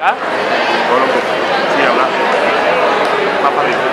ah loolu moom si yow la ba pare